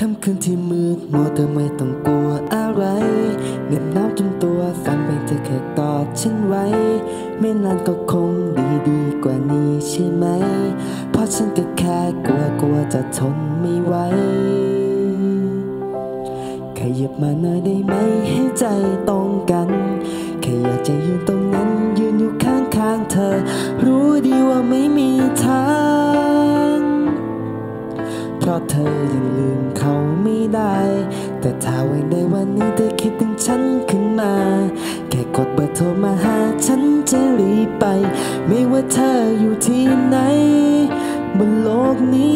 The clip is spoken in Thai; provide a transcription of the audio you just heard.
ค่ำคืนที่มืดมัวเธอไม่ต้องกลัวอะไรเหน็บหนาวจนตัวสั่นเพียงเธอแค่กอดฉันไว้ ไม่นานก็คงดีดีกว่านี้ใช่ไหม เพราะฉันก็แค่กลัวกลัวจะทนไม่ไหวขยับมาหน่อยได้ไหมให้ใจตรงกันแค่อยากจะยืนตรงนั้นยืนอยู่ข้างข้างๆเธอ รู้ดีว่าไม่มีทาง เพราะเธอยังลืม แต่ถ้าวันใดวันนี้เธอคิดถึงฉันขึ้นมา แค่กดเบอร์โทรมาหาฉันจะรีบไป ไม่ว่าเธออยู่ที่ไหน บนโลกนี้